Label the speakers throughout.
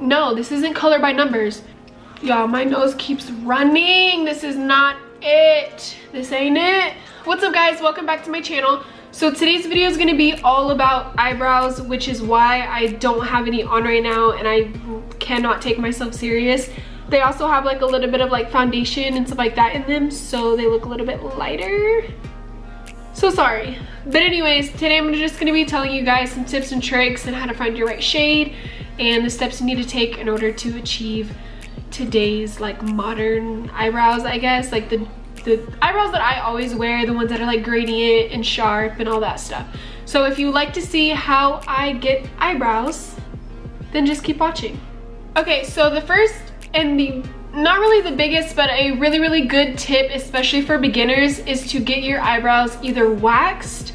Speaker 1: no, this isn't color by numbers. Y'all, my nose keeps running. This is not it. This ain't it. What's up guys, welcome back to my channel. So today's video is gonna be all about eyebrows, which is why I don't have any on right now and I cannot take myself serious. They also have like a little bit of like foundation and stuff like that in them, so they look a little bit lighter. So sorry. But anyways, today I'm just gonna be telling you guys some tips and tricks and how to find your right shade and the steps you need to take in order to achieve today's like modern eyebrows, I guess. Like the, the eyebrows that I always wear, the ones that are like gradient and sharp and all that stuff. So if you like to see how I get eyebrows, then just keep watching. Okay, so the first and the not really the biggest, but a really, really good tip, especially for beginners, is to get your eyebrows either waxed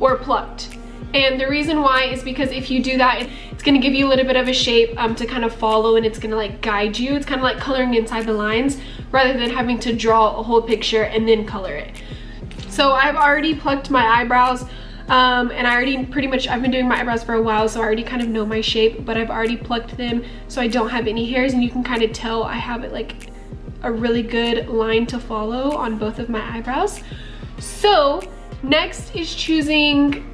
Speaker 1: or plucked. And the reason why is because if you do that, gonna give you a little bit of a shape um, to kind of follow and it's gonna like guide you. It's kind of like coloring inside the lines rather than having to draw a whole picture and then color it. So I've already plucked my eyebrows um, and I already pretty much, I've been doing my eyebrows for a while, so I already kind of know my shape, but I've already plucked them, so I don't have any hairs, and you can kind of tell I have it like a really good line to follow on both of my eyebrows. So next is choosing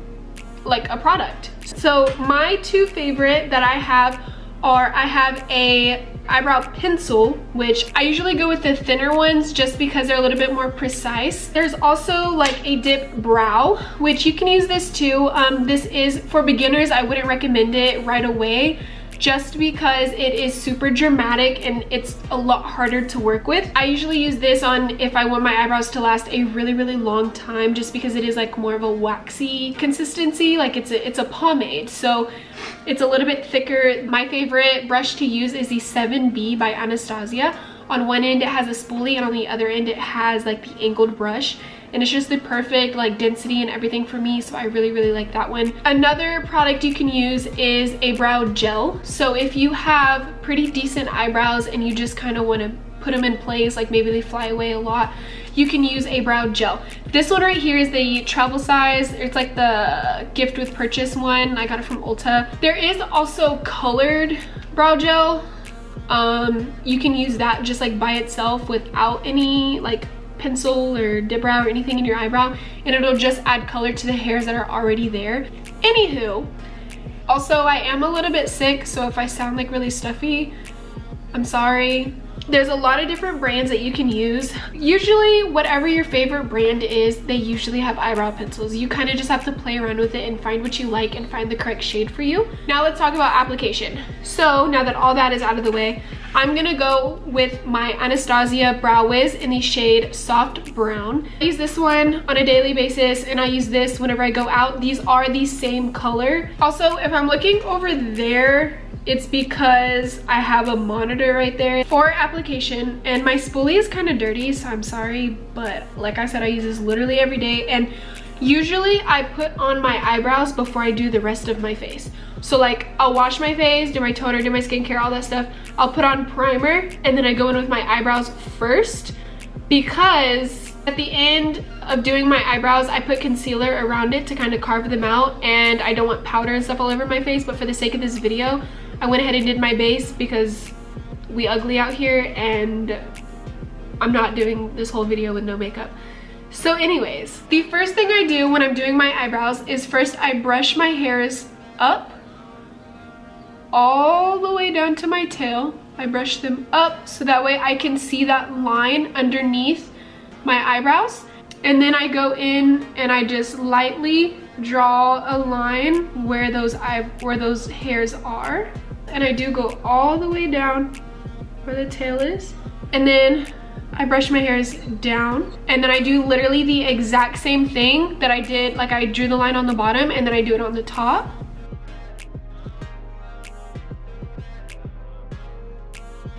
Speaker 1: like a product. So my two favorite that I have are I have a eyebrow pencil, which I usually go with the thinner ones just because they're a little bit more precise. There's also like a dip brow, which you can use this too. Um, this is for beginners. I wouldn't recommend it right away just because it is super dramatic and it's a lot harder to work with. I usually use this on if I want my eyebrows to last a really, really long time just because it is like more of a waxy consistency. Like it's a, it's a pomade. So it's a little bit thicker. My favorite brush to use is the 7B by Anastasia. On one end it has a spoolie and on the other end it has like the angled brush and it's just the perfect like density and everything for me so I really really like that one. Another product you can use is a brow gel. So if you have pretty decent eyebrows and you just kind of want to put them in place like maybe they fly away a lot you can use a brow gel. This one right here is the travel size. It's like the gift with purchase one. I got it from ulta. There is also colored brow gel. Um you can use that just like by itself without any like pencil or dip brow or anything in your eyebrow and it'll just add color to the hairs that are already there. Anywho, also I am a little bit sick so if I sound like really stuffy, I'm sorry. There's a lot of different brands that you can use. Usually, whatever your favorite brand is, they usually have eyebrow pencils. You kind of just have to play around with it and find what you like and find the correct shade for you. Now let's talk about application. So now that all that is out of the way, I'm gonna go with my Anastasia Brow Wiz in the shade Soft Brown. I use this one on a daily basis and I use this whenever I go out. These are the same color. Also, if I'm looking over there, it's because I have a monitor right there for application and my spoolie is kind of dirty so I'm sorry but like I said I use this literally every day and usually I put on my eyebrows before I do the rest of my face. So like I'll wash my face do my toner do my skincare all that stuff. I'll put on primer and then I go in with my eyebrows first because at the end of doing my eyebrows, I put concealer around it to kind of carve them out and I don't want powder and stuff all over my face, but for the sake of this video, I went ahead and did my base because we ugly out here and I'm not doing this whole video with no makeup. So anyways, the first thing I do when I'm doing my eyebrows is first I brush my hairs up all the way down to my tail. I brush them up so that way I can see that line underneath my eyebrows. And then I go in and I just lightly draw a line where those where those hairs are and I do go all the way down where the tail is. And then I brush my hairs down and then I do literally the exact same thing that I did, like I drew the line on the bottom and then I do it on the top.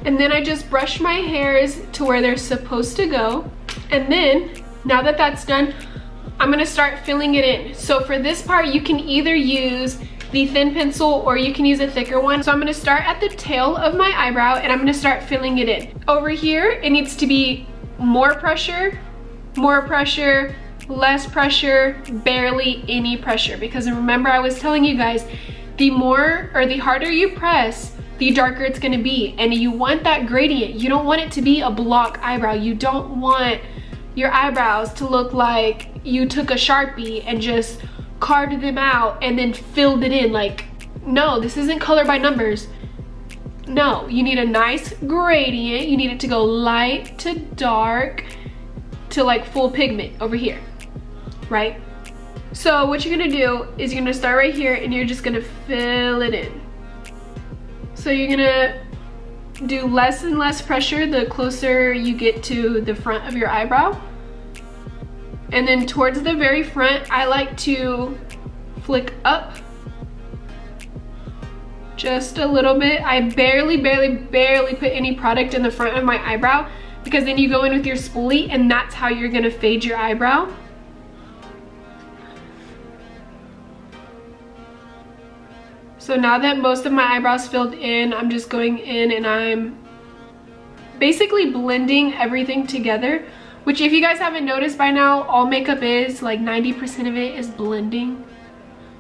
Speaker 1: And then I just brush my hairs to where they're supposed to go. And then, now that that's done, I'm gonna start filling it in. So for this part, you can either use the thin pencil or you can use a thicker one. So I'm gonna start at the tail of my eyebrow and I'm gonna start filling it in. Over here, it needs to be more pressure, more pressure, less pressure, barely any pressure. Because remember I was telling you guys, the more or the harder you press, the darker it's gonna be. And you want that gradient. You don't want it to be a block eyebrow. You don't want your eyebrows to look like you took a Sharpie and just carved them out and then filled it in. Like, no, this isn't color by numbers. No, you need a nice gradient. You need it to go light to dark to like full pigment over here, right? So what you're gonna do is you're gonna start right here and you're just gonna fill it in. So you're gonna do less and less pressure the closer you get to the front of your eyebrow. And then towards the very front, I like to flick up just a little bit. I barely, barely, barely put any product in the front of my eyebrow because then you go in with your spoolie and that's how you're gonna fade your eyebrow. So now that most of my eyebrows filled in, I'm just going in and I'm basically blending everything together. Which if you guys haven't noticed by now, all makeup is, like 90% of it is blending.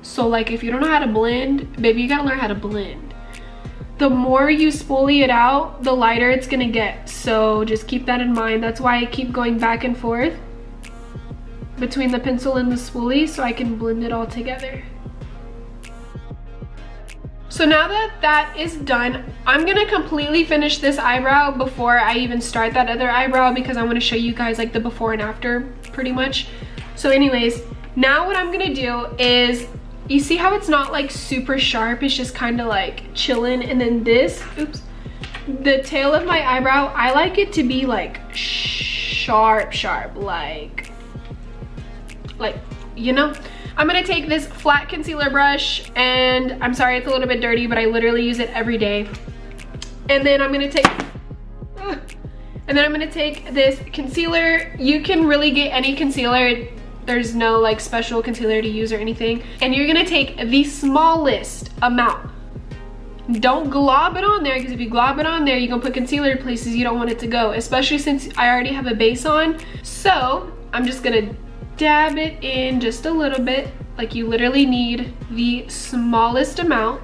Speaker 1: So like if you don't know how to blend, baby, you gotta learn how to blend. The more you spoolie it out, the lighter it's gonna get. So just keep that in mind. That's why I keep going back and forth between the pencil and the spoolie so I can blend it all together. So now that that is done, I'm gonna completely finish this eyebrow before I even start that other eyebrow because I wanna show you guys like the before and after pretty much. So anyways, now what I'm gonna do is, you see how it's not like super sharp, it's just kinda like chilling and then this, oops, the tail of my eyebrow, I like it to be like sharp, sharp, like, like, you know? I'm gonna take this flat concealer brush and I'm sorry it's a little bit dirty, but I literally use it every day. And then I'm gonna take, and then I'm gonna take this concealer. You can really get any concealer. There's no like special concealer to use or anything. And you're gonna take the smallest amount. Don't glob it on there because if you glob it on there, you're gonna put concealer places you don't want it to go, especially since I already have a base on. So I'm just gonna dab it in just a little bit. Like you literally need the smallest amount.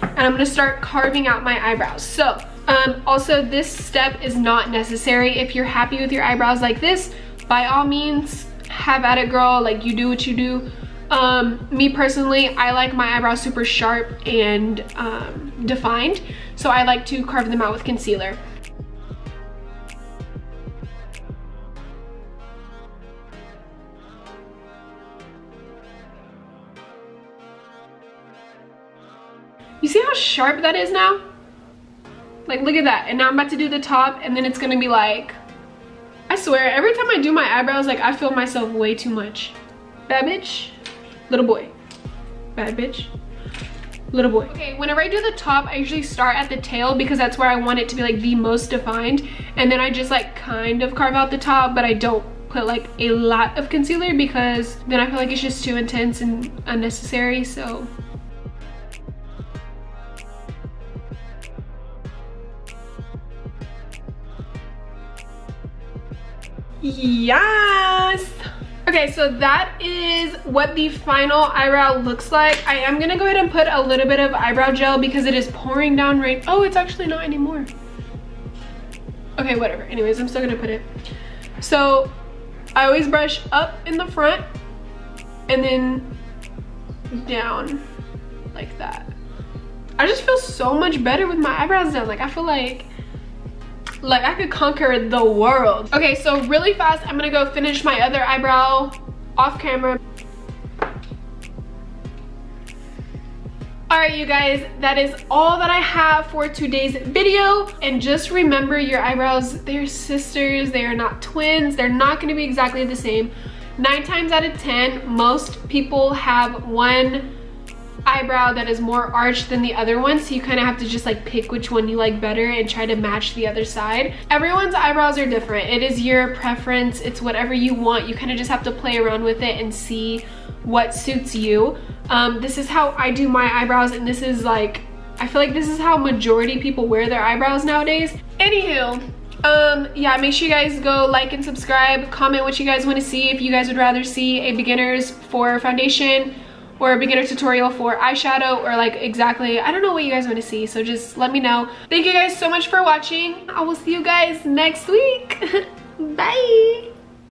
Speaker 1: And I'm gonna start carving out my eyebrows. So um, also this step is not necessary. If you're happy with your eyebrows like this, by all means, have at it girl, like you do what you do. Um, me personally, I like my eyebrows super sharp and um, defined, so I like to carve them out with concealer. You see how sharp that is now? Like, look at that. And now I'm about to do the top, and then it's gonna be like, I swear, every time I do my eyebrows, like, I feel myself way too much. Bad bitch, little boy. Bad bitch, little boy. Okay, whenever I do the top, I usually start at the tail because that's where I want it to be like the most defined. And then I just like kind of carve out the top, but I don't put like a lot of concealer because then I feel like it's just too intense and unnecessary, so Yes! Okay, so that is what the final eyebrow looks like. I am gonna go ahead and put a little bit of eyebrow gel because it is pouring down rain. Oh, it's actually not anymore. Okay, whatever. Anyways, I'm still gonna put it. So I always brush up in the front and then down like that. I just feel so much better with my eyebrows done. Like I feel like like I could conquer the world. Okay, so really fast, I'm gonna go finish my other eyebrow off camera. Alright you guys, that is all that I have for today's video. And just remember your eyebrows, they're sisters, they are not twins. They're not gonna be exactly the same. Nine times out of 10, most people have one eyebrow that is more arched than the other one so you kind of have to just like pick which one you like better and try to match the other side. Everyone's eyebrows are different. It is your preference. It's whatever you want. You kind of just have to play around with it and see what suits you. Um, this is how I do my eyebrows and this is like I feel like this is how majority people wear their eyebrows nowadays. Anywho um yeah make sure you guys go like and subscribe. Comment what you guys want to see if you guys would rather see a beginners for foundation or a beginner tutorial for eyeshadow or like exactly, I don't know what you guys want to see. So just let me know. Thank you guys so much for watching. I will see you guys next week. Bye.